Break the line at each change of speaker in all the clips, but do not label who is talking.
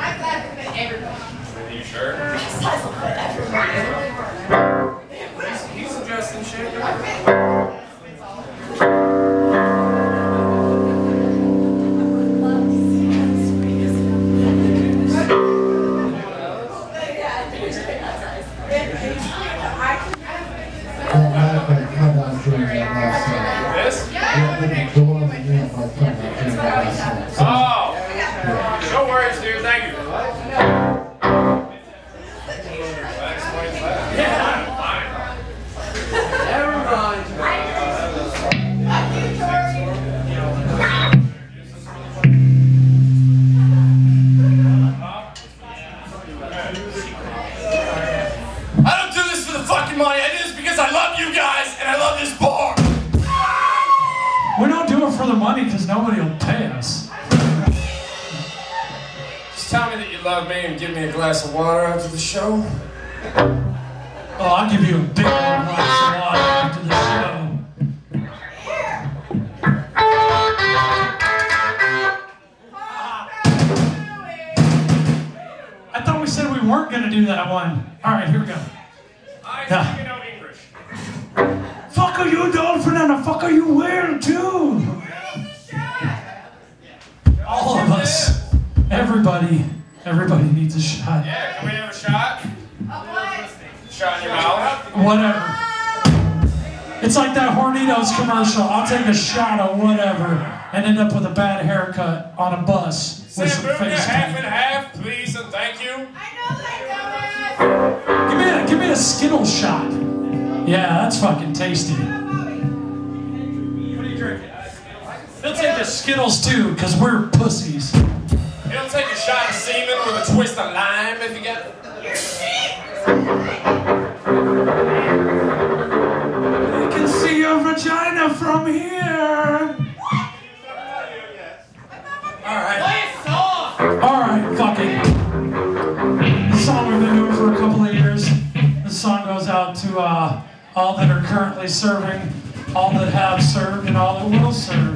My size will fit everybody.
Are you sure?
My size will fit everybody.
He's suggesting shit. Thank you. Just tell me that you love me and give me a glass of water after the show.
Oh, I'll give you a big glass of water after the show. I thought we said we weren't going to do that one. All right, here we go.
I
Yeah.
speak no English.
Fuck are you, Dolphin, and the fuck are you wearing too? All of us. Everybody. Everybody needs a shot.
Yeah, can we have a shot? Shot in your mouth?
Whatever. It's like that Hornitos commercial. I'll take a shot of whatever and end up with a bad haircut on a bus with some
Sambuca,
face
half and half, please and thank you. I know, ladies.
Give me a give me a Skittle shot. Yeah, that's fucking tasty.
What are you drinking?
They'll take the Skittles too, because we're pussies.
He'll take a shot of semen with a twist of lime if you get it.
You can see your vagina from here. Alright, fuck it. This song we've been doing for a couple of years. This song goes out to uh, all that are currently serving, all that have served, and all that will serve.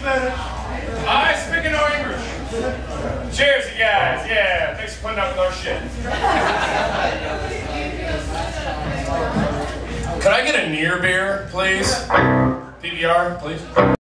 I speak no English. Cheers, you guys. Yeah, thanks for putting up with our shit. Could I get a near beer, please? PBR, please.